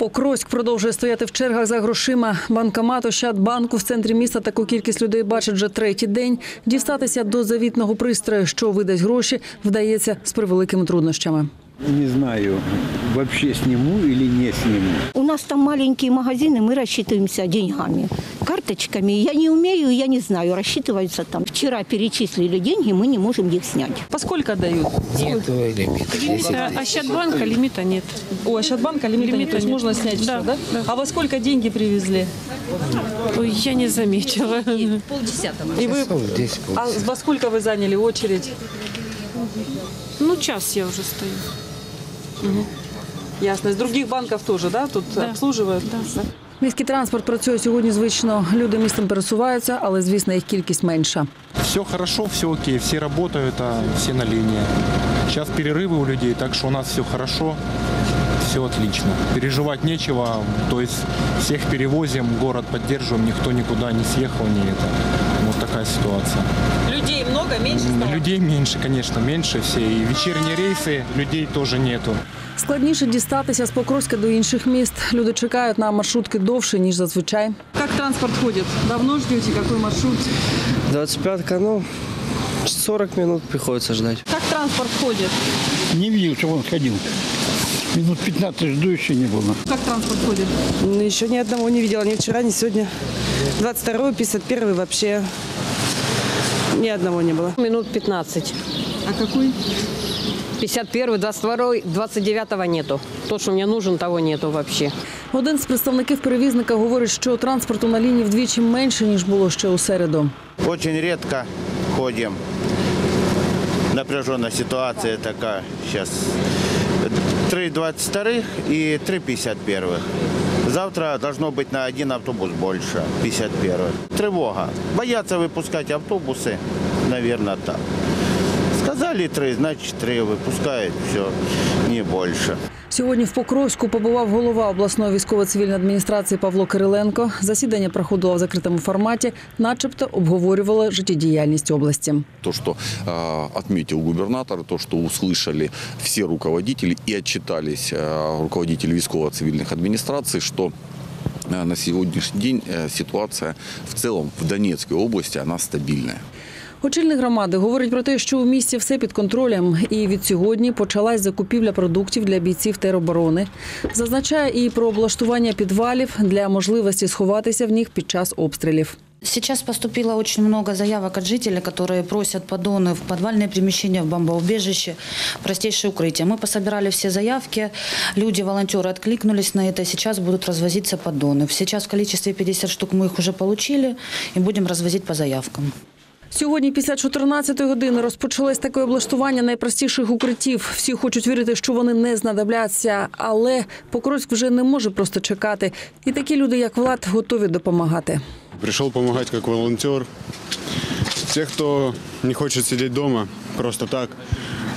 Покровськ продовжує стояти в чергах за грошима. Банкомат Ощадбанку в центрі міста таку кількість людей бачить вже третій день. Дістатися до завітного пристрою, що видасть гроші, вдається з превеликими труднощами. Не знаю, вообще сниму или не сниму. У нас там маленькие магазины, мы рассчитываемся деньгами, карточками. Я не умею, я не знаю, рассчитываются там. Вчера перечислили деньги, мы не можем их снять. Поскольку дают? Нету лимита. Если А Ощадбанка лимита нет. У Ощадбанка лимита, нет, то есть нет. можно снять Да, все, да? да. А во сколько деньги привезли? Ой, я не заметила. И вы, часов 10 а во сколько вы заняли очередь? Ну, час я уже стою. Ясно. З других банків теж, да? Тут Да. обслуживають? Да. Міський транспорт працює сьогодні звично. Люди містом пересуваються, але звісно їх кількість менша. Все хорошо, все окей, все работают, а все на линии. Сейчас перерывы у людей, так что у нас все хорошо, все отлично. Переживать нечего, то есть всех перевозим, город поддерживаем, никто никуда не съехал, не это. Вот такая ситуация. Людей много, менше Людей меньше, конечно, меньше все, и вечерние рейсы, людей тоже нету. Складніше дістатися з Покровська до інших міст. Люди чекають на маршрутки довше, ніж зазвичай. Як транспорт ходить? Давно ждете? Який маршрут? 25-ка, ну, 40 минут приходится ждать. Як транспорт ходить? Не видел, чтобы он ходил. Минут 15 жду еще не было. Як транспорт ходить? Ну, Еще ни одного не видела, ни вчера, ни сегодня. 22 51 вообще ни одного не было. Минут 15. А какой? 51, 22, 29 нету. То, что мне нужен, того нету вообще. Один з представників перевізника говорить, що транспорту на лінії вдвічі менше, ніж було ще у середу. Очень редко ходим. Напряженная ситуация такая сейчас. 3,22 и 3,51. Завтра должно быть на один автобус больше, 51. Тревога. Боятся выпускать автобусы, наверное, так. Сказали 3, значит 3 выпускают, все, не больше. Сьогодні в Покровську побував голова обласної військово-цивільної адміністрації Павло Кириленко. Засідання проходило в закритому форматі, начебто обговорювали життєдіяльність області. То, что э, отметил губернатор, то, что услышали все руководители и отчитались э, руководители військово-цивильных администраций, что э, на сегодняшний день э, ситуация в целом в Донецкой области, она стабильная. Очільник громади говорить про те, що у місті все під контролем, і від сьогодні почалась закупівля продуктів для бійців тероборони. Зазначає і про облаштування підвалів для можливості сховатися в них під час обстрілів. Сейчас поступило очень много заявок от жителей, которые просят поддоны в подвальные примещения, в бомбоубежище, простейшее укрытие. Мы пособирали все заявки, люди, волонтеры откликнулись на это, сейчас будут развозиться поддоны. Сейчас в количестве 50 штук мы их уже получили и будем развозить по заявкам. Сьогодні, після 14-ї години, розпочалось таке облаштування найпростіших укриттів. Всі хочуть вірити, що вони не знадобляться, але Покровськ вже не може просто чекати. І такі люди, як Влад, готові допомагати. Пришел помогать как волонтер. Те, кто не хочет сидеть дома просто так,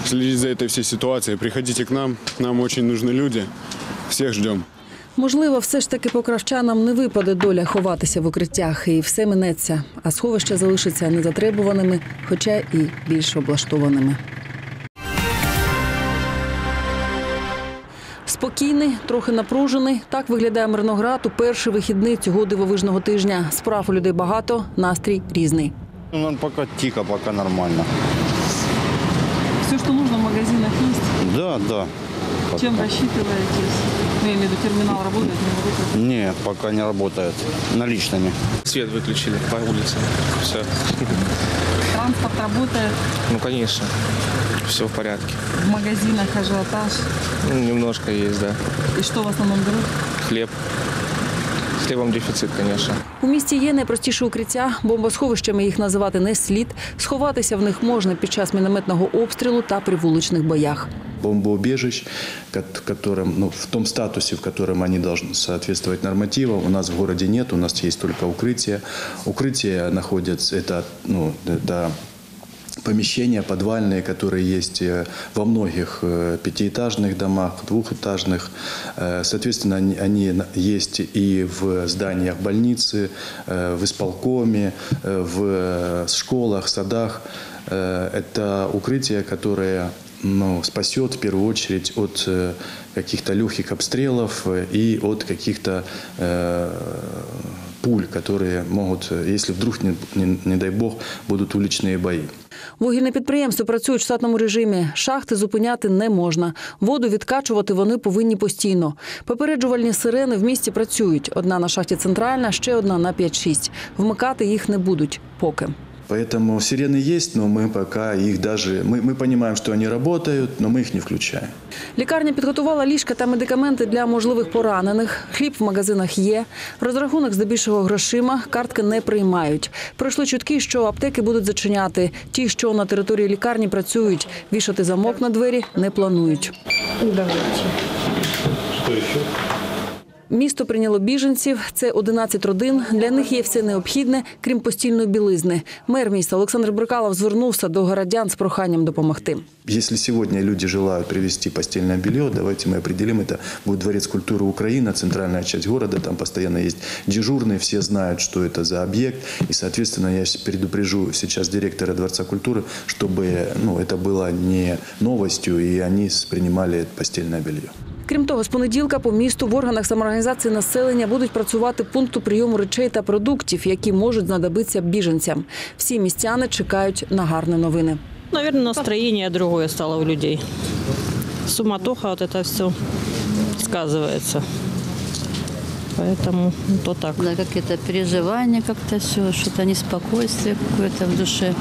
следить за этой всей ситуацией, приходите к нам. Нам очень нужны люди. Всех ждем. Можливо, все ж таки покравчанам не випаде доля ховатися в укриттях, і все минеться, а сховища залишаться незатребуваними, хоча і більш облаштованими. Спокійний, трохи напружений. Так виглядає Мирноград у перший вихідний цього дивовижного тижня. Справ у людей багато, настрій різний. Ну, пока тихо, пока нормально. Все, що потрібно в магазинах, є. Да, да. Чим розчитуєтесь? Ну, я имею в виду, термінал працює, не працює. Нет, пока не работает. Наличными. Свет выключили по улице. Все. Транспорт працює, Ну, конечно. Все в порядке. в магазинах ажіотаж. Ну, немножко есть, да. І що в основному беруть? Хлеб. С хлебом дефицит, конечно. У місті є найпростіші укриття. Бомбосховищами їх називати не слід. Сховатися в них можна під час мінометного обстрілу та при вуличних боях. бомбоубежищ, кот- которым, ну, в том статусе, в котором они должны соответствовать нормативам, у нас в городе нет, у нас есть только укрытия. Укрытия находятся, это, ну, это помещения подвальные, которые есть э, во многих э, пятиэтажных домах, двухэтажных. Э, Соответственно, они, они есть и в зданиях больницы, в исполкоме, в школах, садах. Это укрытия, которые ну, спасет в первую очередь от каких-то легких обстрелов и от каких-то пуль, которые могут, если вдруг, не, не- не дай бог, будут уличные бои. Вугільне підприємство працюють в штатному режимі. Шахти зупиняти не можна. Воду відкачувати вони повинні постійно. Попереджувальні сирени в місті працюють. Одна на шахті центральна, ще одна на 5-6. Вмикати їх не будуть поки. Поэтому сирены есть, но мы пока их даже... Мы, мы понимаем, что они работают, но мы их не включаем. Лікарня підготувала ліжка та медикаменти для можливих поранених. Хліб в магазинах є. Розрахунок здебільшого грошима. Картки не приймають. Пройшли чутки, що аптеки будуть зачиняти. Ті, що на території лікарні працюють, вішати замок на двері не планують. Місто прийняло біженців. Це 11 родин. Для них є все необхідне, крім постільної білизни. Мер міста Олександр Брикалов звернувся до городян з проханням допомогти. Если сегодня люди желают привезти постельное белье, давайте мы определим, это будет Дворец культуры Украина, центральная часть города, там постоянно есть дежурные, все знают, что это за объект, и, соответственно, я с- предупрежу сейчас директора Дворца культуры, чтобы ну, это было не новостью, и они принимали постельное белье. Крім того, з понеділка по місту в органах самоорганізації населення будуть працювати пункти прийому речей та продуктів, які можуть знадобитися біженцям. Всі містяни чекають на гарні новини. Наверное, настроение другое стало у людей. Суматоха, вот это все сказывается. Поэтому ну, то так. Да, какие-то переживания, как-то все, что-то неспокойствие какое-то в душе.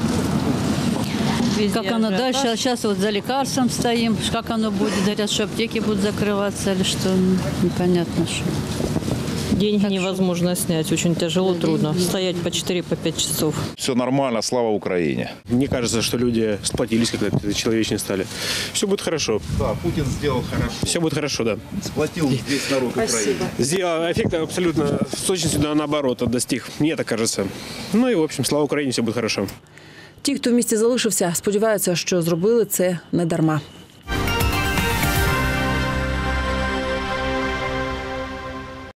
Как оно дальше? Сейчас вот за лекарством стоим. Как оно будет? Говорят, что аптеки будут закрываться или что? Непонятно, что. Деньги невозможно снять, очень тяжело, трудно. Стоять по 4-5 по пять часов. Все нормально, слава Украине. Мне кажется, что люди сплотились, когда человечнее стали. Все будет хорошо. Да, Путин сделал хорошо. Все будет хорошо, да. Сплотил весь народ Украины. Сделал эффект абсолютно с точностью да, наоборот достиг. Мне так кажется. Ну и, в общем, слава Украине, все будет хорошо. Ті, хто в місті залишився, сподіваються, що зробили це не дарма.